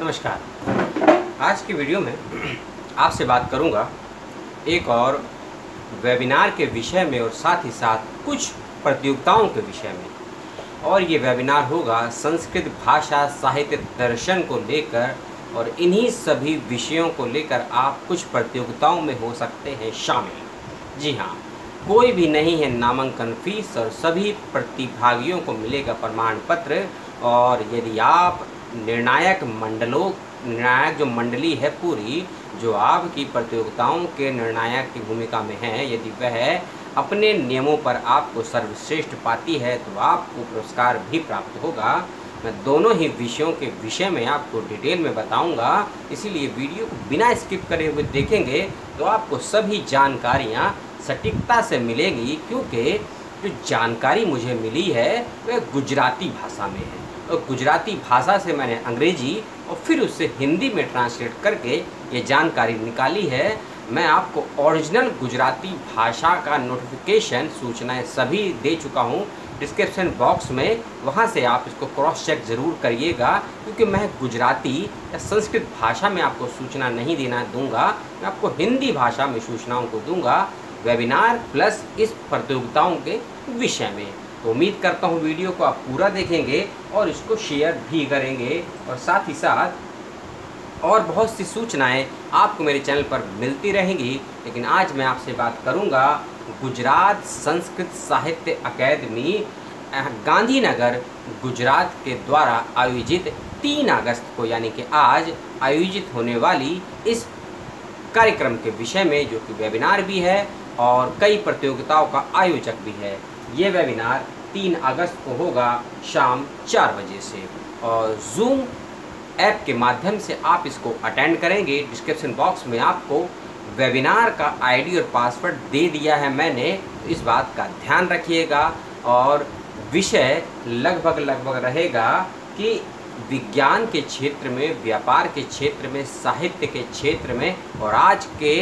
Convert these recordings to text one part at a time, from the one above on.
नमस्कार। आज की वीडियो में आपसे बात करूँगा एक और वेबिनार के विषय में और साथ ही साथ कुछ प्रतियोगिताओं के विषय में। और ये वेबिनार होगा संस्कृत भाषा साहित्य दर्शन को लेकर और इन्हीं सभी विषयों को लेकर आप कुछ प्रतियोगिताओं में हो सकते हैं शामिल। जी हाँ कोई भी नहीं है नामांकन फ़ीस और सभी प्रतिभागियों को मिलेगा प्रमाण पत्र और यदि आप निर्णायक मंडलों, निर्णायक जो मंडली है पूरी, जो आपकी प्रतियोगिताओं के निर्णायक की भूमिका में है, यदि वह अपने नियमों पर आपको सर्वश्रेष्ठ पाती है तो आपको पुरस्कार भी प्राप्त होगा। मैं दोनों ही विषयों के विषय में आपको डिटेल में बताऊँगा, इसीलिए वीडियो को बिना स्किप करे हुए देखेंगे तो आपको सभी जानकारियाँ सटीकता से मिलेगी, क्योंकि जो जानकारी मुझे मिली है, वह गुजराती भाषा में है। गुजराती भाषा से मैंने अंग्रेज़ी और फिर उससे हिंदी में ट्रांसलेट करके ये जानकारी निकाली है। मैं आपको ओरिजिनल गुजराती भाषा का नोटिफिकेशन सूचनाएँ सभी दे चुका हूँ। डिस्क्रिप्शन बॉक्स में वहाँ से आप इसको क्रॉस चेक ज़रूर करिएगा, क्योंकि मैं गुजराती या संस्कृत भाषा में आपको सूचना नहीं देना दूँगा। मैं आपको हिंदी भाषा में सूचनाओं को दूँगा वेबिनार प्लस इस प्रतियोगिताओं के विषय में। उम्मीद करता हूँ वीडियो को आप पूरा देखेंगे और इसको शेयर भी करेंगे। और साथ ही साथ और बहुत सी सूचनाएँ आपको मेरे चैनल पर मिलती रहेंगी। लेकिन आज मैं आपसे बात करूँगा गुजरात संस्कृत साहित्य अकेदमी गांधीनगर, गुजरात के द्वारा आयोजित तीन अगस्त को, यानी कि आज आयोजित होने वाली इस कार्यक्रम के विषय में, जो कि वेबिनार भी है और कई प्रतियोगिताओं का आयोजक भी है। ये वेबिनार तीन अगस्त को होगा शाम चार बजे से। और जूम ऐप के माध्यम से आप इसको अटेंड करेंगे। डिस्क्रिप्शन बॉक्स में आपको वेबिनार का आईडी और पासवर्ड दे दिया है मैंने। तो इस बात का ध्यान रखिएगा। और विषय लगभग लगभग रहेगा कि विज्ञान के क्षेत्र में, व्यापार के क्षेत्र में, साहित्य के क्षेत्र में और आज के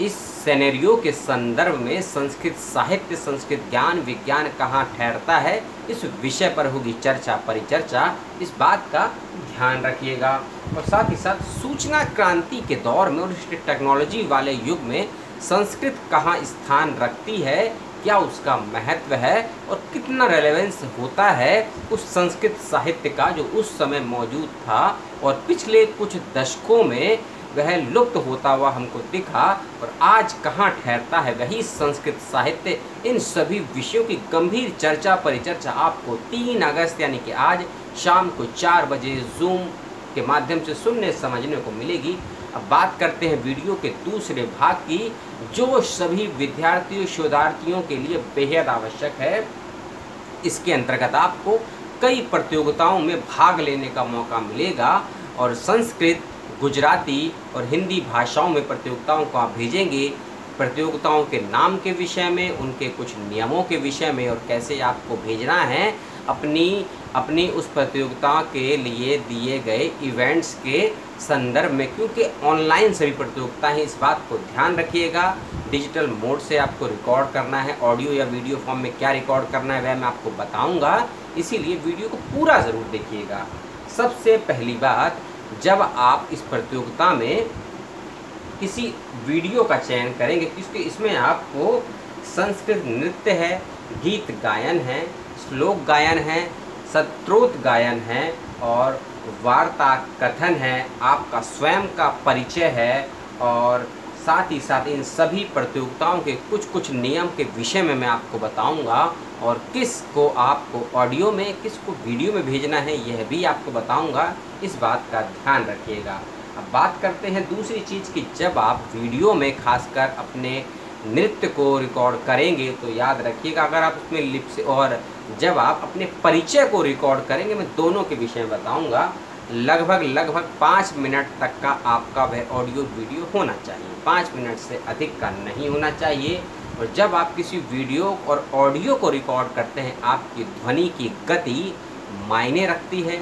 इस सेनेरियो के संदर्भ में संस्कृत साहित्य, संस्कृत ज्ञान, विज्ञान कहाँ ठहरता है, इस विषय पर होगी चर्चा, परिचर्चा। इस बात का ध्यान रखिएगा। और साथ ही साथ सूचना क्रांति के दौर में और टेक्नोलॉजी वाले युग में संस्कृत कहाँ स्थान रखती है, क्या उसका महत्व है और कितना रेलेवेंस होता है, उस संस्कृत साहित्य का जो उस समय मौजूद था और पिछले कुछ दशकों में वह लुप्त होता हुआ हमको दिखा और आज कहाँ ठहरता है वही संस्कृत साहित्य। इन सभी विषयों की गंभीर चर्चा परिचर्चा आपको तीन अगस्त यानी कि आज शाम को चार बजे जूम के माध्यम से सुनने समझने को मिलेगी। अब बात करते हैं वीडियो के दूसरे भाग की, जो सभी विद्यार्थियों, शोधार्थियों के लिए बेहद आवश्यक है। इसके अंतर्गत आपको कई प्रतियोगिताओं में भाग लेने का मौका मिलेगा और संस्कृत गुजराती और हिंदी भाषाओं में प्रतियोगिताओं को आप भेजेंगे, प्रतियोगिताओं के नाम के विषय में, उनके कुछ नियमों के विषय में और कैसे आपको भेजना है, अपनी अपनी उस प्रतियोगिता के लिए दिए गए इवेंट्स के संदर्भ में, क्योंकि ऑनलाइन सभी प्रतियोगिता हैं, इस बात को ध्यान रखिएगा। डिजिटल मोड से आपको रिकॉर्ड करना है, ऑडियो या वीडियो फॉर्म में क्या रिकॉर्ड करना है, वह मैं आपको बताऊँगा। इसीलिए वीडियो को पूरा ज़रूर देखिएगा। सबसे पहली बात जब आप इस प्रतियोगिता में किसी वीडियो का चयन करेंगे, क्योंकि इसमें आपको संस्कृत नृत्य है, गीत गायन है, श्लोक गायन है सत्रोत गायन है और वार्ता कथन है, आपका स्वयं का परिचय है और साथ ही साथ इन सभी प्रतियोगिताओं के कुछ कुछ नियम के विषय में मैं आपको बताऊँगा। और किस को आपको ऑडियो में किस को वीडियो में भेजना है, यह भी आपको बताऊँगा। इस बात का ध्यान रखिएगा। अब बात करते हैं दूसरी चीज़ की। जब आप वीडियो में खासकर अपने नृत्य को रिकॉर्ड करेंगे तो याद रखिएगा, अगर आप उसमें लिप्स और जब आप अपने परिचय को रिकॉर्ड करेंगे, मैं दोनों के विषय में बताऊँगा, लगभग लगभग पाँच मिनट तक का आपका वह ऑडियो वीडियो होना चाहिए। पाँच मिनट से अधिक का नहीं होना चाहिए। और जब आप किसी वीडियो और ऑडियो को रिकॉर्ड करते हैं, आपकी ध्वनि की गति मायने रखती है।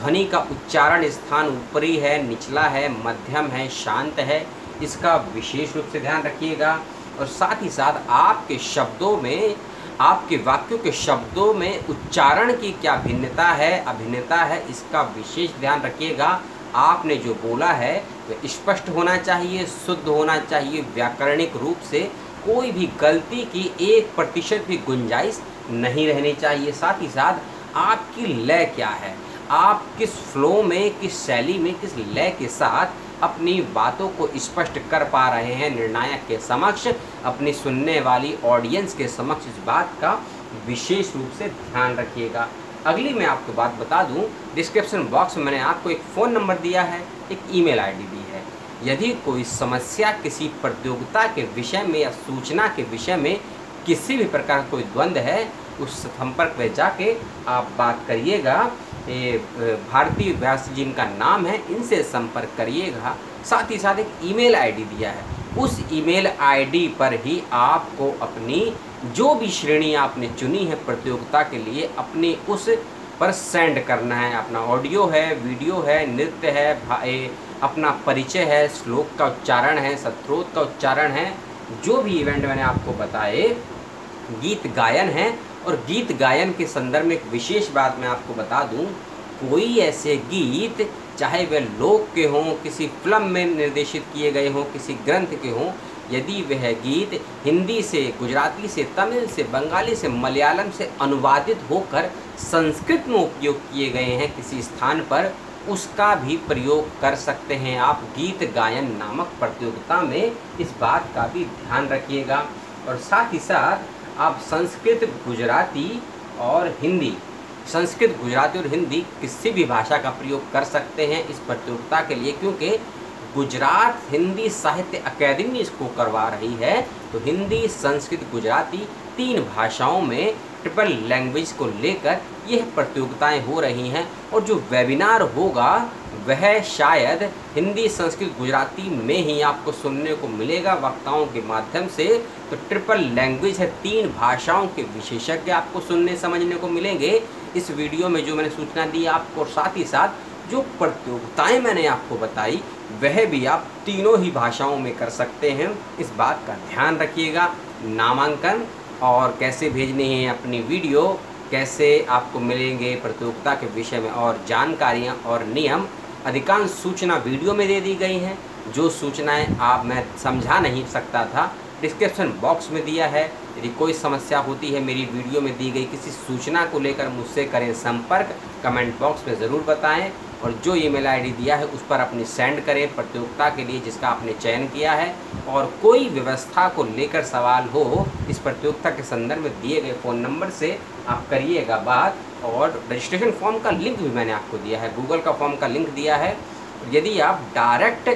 ध्वनि का उच्चारण स्थान ऊपरी है, निचला है, मध्यम है, शांत है, इसका विशेष रूप से ध्यान रखिएगा। और साथ ही साथ आपके शब्दों में, आपके वाक्यों के शब्दों में उच्चारण की क्या भिन्नता है, अभिन्नता है, इसका विशेष ध्यान रखिएगा। आपने जो बोला है, वह स्पष्ट होना चाहिए, शुद्ध होना चाहिए, व्याकरणिक रूप से। कोई भी गलती की एक प्रतिशत भी गुंजाइश नहीं रहनी चाहिए। साथ ही साथ, आपकी लय क्या है? आप किस फ्लो में, किस शैली में, किस लय के साथ अपनी बातों को स्पष्ट कर पा रहे हैं? निर्णायक के समक्ष, अपनी सुनने वाली ऑडियंस के समक्ष इस बात का विशेष रूप से ध्यान रखिएगा। अगली मैं आपको बात बता दूँ। डिस्क्रिप्शन बॉक्स में मैंने आपको एक फ़ोन नंबर दिया है, एक ईमेल आईडी दी यदि कोई समस्या किसी प्रतियोगिता के विषय में या सूचना के विषय में किसी भी प्रकार का कोई द्वंद्व है, उस संपर्क में जाके आप बात करिएगा। भारतीय व्यास जी इनका नाम है, इनसे संपर्क करिएगा। साथ ही साथ एक ईमेल आईडी दिया है। उस ईमेल आईडी पर ही आपको अपनी जो भी श्रेणी आपने चुनी है प्रतियोगिता के लिए, अपनी उस पर सेंड करना है। अपना ऑडियो है वीडियो है, नृत्य है अपना परिचय है, श्लोक का उच्चारण है सत्रोत का उच्चारण है, जो भी इवेंट मैंने आपको बताए, गीत गायन है, और गीत गायन के संदर्भ में एक विशेष बात मैं आपको बता दूँ, कोई ऐसे गीत, चाहे वे लोक के हों, किसी फ़िल्म में निर्देशित किए गए हों, किसी ग्रंथ के हों यदि वह गीत हिंदी से, गुजराती से, तमिल से, बंगाली से, मलयालम से अनुवादित होकर संस्कृत में उपयोग किए गए हैं किसी स्थान पर, उसका भी प्रयोग कर सकते हैं आप गीत गायन नामक प्रतियोगिता में। इस बात का भी ध्यान रखिएगा। और साथ ही साथ आप संस्कृत, गुजराती और हिंदी, संस्कृत, गुजराती और हिंदी किसी भी भाषा का प्रयोग कर सकते हैं इस प्रतियोगिता के लिए, क्योंकि गुजरात हिंदी साहित्य अकेदमी इसको करवा रही है। तो हिंदी, संस्कृत, गुजराती तीन भाषाओं में ट्रिपल लैंग्वेज को लेकर यह प्रतियोगिताएँ हो रही हैं और जो वेबिनार होगा, वह शायद हिंदी, संस्कृत, गुजराती में ही आपको सुनने को मिलेगा वक्ताओं के माध्यम से। तो ट्रिपल लैंग्वेज है, तीन भाषाओं के विशेषज्ञ आपको सुनने, समझने को मिलेंगे। इस वीडियो में जो मैंने सूचना दी आपको साथ ही साथ जो प्रतियोगिताएँ मैंने आपको बताई, वह भी आप तीनों ही भाषाओं में कर सकते हैं। इस बात का ध्यान रखिएगा। नामांकन और कैसे भेजने हैं अपनी वीडियो, कैसे आपको मिलेंगे प्रतियोगिता के विषय में और जानकारियाँ और नियम, अधिकांश सूचना वीडियो में दे दी गई हैं। जो सूचनाएँ आप, मैं समझा नहीं सकता था, डिस्क्रिप्शन बॉक्स में दिया है। यदि कोई समस्या होती है मेरी वीडियो में दी गई किसी सूचना को लेकर मुझसे करें संपर्क, कमेंट बॉक्स में ज़रूर बताएँ। और जो ईमेल आईडी दिया है, उस पर अपनी सेंड करें प्रतियोगिता के लिए जिसका आपने चयन किया है। और कोई व्यवस्था को लेकर सवाल हो, इस प्रतियोगिता के संदर्भ में दिए गए फ़ोन नंबर से आप करिएगा बात। और रजिस्ट्रेशन फॉर्म का लिंक भी मैंने आपको दिया है, गूगल का फॉर्म का लिंक दिया है। यदि आप डायरेक्ट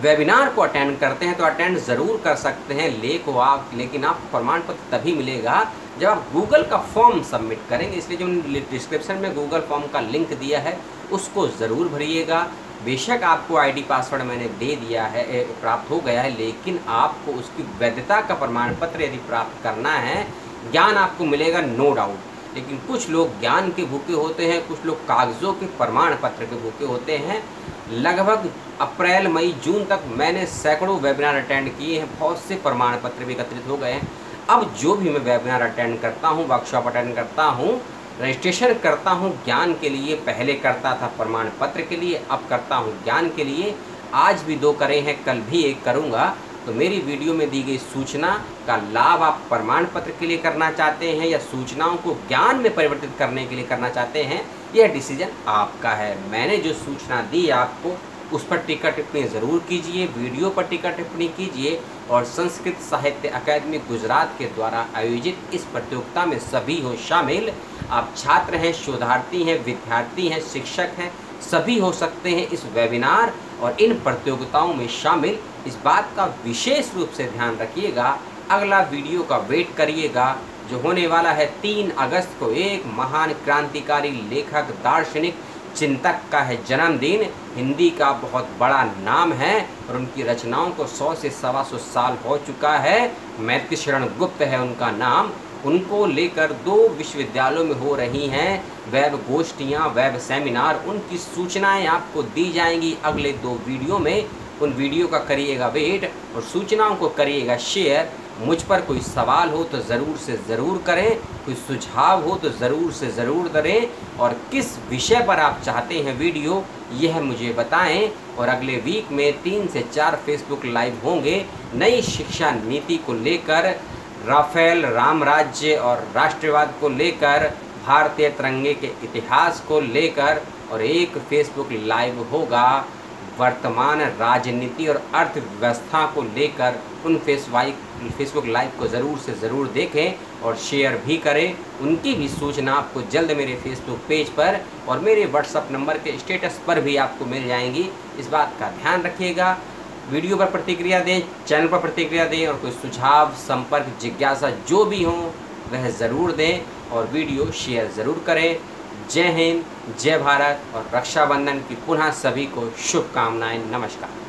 वेबिनार को अटेंड करते हैं तो अटेंड ज़रूर कर सकते हैं। लेक हो आप लेकिन आपको प्रमाण पत्र तभी मिलेगा जब आप गूगल का फॉर्म सबमिट करेंगे। इसलिए जो डिस्क्रिप्शन में गूगल फॉर्म का लिंक दिया है, उसको ज़रूर भरिएगा। बेशक आपको आईडी पासवर्ड मैंने दे दिया है प्राप्त हो गया है, लेकिन आपको उसकी वैधता का प्रमाण पत्र यदि प्राप्त करना है, ज्ञान आपको मिलेगा नो डाउट लेकिन कुछ लोग ज्ञान के भूखे होते हैं, कुछ लोग कागज़ों के प्रमाण पत्र के भूखे होते हैं। लगभग अप्रैल, मई, जून तक मैंने सैकड़ों वेबिनार अटेंड किए हैं, बहुत से प्रमाण पत्र भी एकत्रित हो गए हैं। अब जो भी मैं वेबिनार अटेंड करता हूँ वर्कशॉप अटेंड करता हूँ रजिस्ट्रेशन करता हूँ ज्ञान के लिए, पहले करता था प्रमाण पत्र के लिए, अब करता हूँ ज्ञान के लिए। आज भी दो करे हैं, कल भी एक करूँगा। तो मेरी वीडियो में दी गई सूचना का लाभ आप प्रमाण पत्र के लिए करना चाहते हैं या सूचनाओं को ज्ञान में परिवर्तित करने के लिए करना चाहते हैं, यह डिसीज़न आपका है। मैंने जो सूचना दी आपको, उस पर टीका टिप्पणी ज़रूर कीजिए, वीडियो पर टीका टिप्पणी कीजिए और संस्कृत साहित्य अकादमी गुजरात के द्वारा आयोजित इस प्रतियोगिता में सभी हो शामिल। आप छात्र हैं, शोधार्थी हैं, विद्यार्थी हैं, शिक्षक हैं, सभी हो सकते हैं इस वेबिनार और इन प्रतियोगिताओं में शामिल इस बात का विशेष रूप से ध्यान रखिएगा। अगला वीडियो का वेट करिएगा, जो होने वाला है तीन अगस्त को। एक महान क्रांतिकारी लेखक, दार्शनिक, चिंतक का है जन्मदिन। हिंदी का बहुत बड़ा नाम है और उनकी रचनाओं को सौ से सवा सौ साल हो चुका है। मैत्री शरण गुप्त है उनका नाम। उनको लेकर दो विश्वविद्यालयों में हो रही हैं वेब गोष्ठियाँ, वेब सेमिनार। उनकी सूचनाएँ आपको दी जाएँगी अगले दो वीडियो में। उन वीडियो का करिएगा वेट और सूचनाओं को करिएगा शेयर। मुझ पर कोई सवाल हो तो ज़रूर से ज़रूर करें। कोई सुझाव हो तो ज़रूर से ज़रूर करें। और किस विषय पर आप चाहते हैं वीडियो, यह मुझे बताएँ। और अगले वीक में तीन से चार फेसबुक लाइव होंगे। नई शिक्षा नीति को लेकर राफेल राम राज्य और राष्ट्रवाद को लेकर, भारतीय तिरंगे के इतिहास को लेकर और एक फेसबुक लाइव होगा, वर्तमान राजनीति और अर्थव्यवस्था को लेकर। उन फेसवाइक फेसबुक लाइव को ज़रूर से ज़रूर देखें और शेयर भी करें। उनकी भी सूचना आपको जल्द मेरे फेसबुक पेज पर और मेरे व्हाट्सअप नंबर के स्टेटस पर भी आपको मिल जाएँगी। इस बात का ध्यान रखिएगा। वीडियो पर प्रतिक्रिया दें, चैनल पर प्रतिक्रिया दें और कोई सुझाव, संपर्क, जिज्ञासा जो भी हो, वह ज़रूर दें और वीडियो शेयर ज़रूर करें। जय हिंद, जय भारत और रक्षाबंधन की पुनः सभी को शुभकामनाएँ। नमस्कार।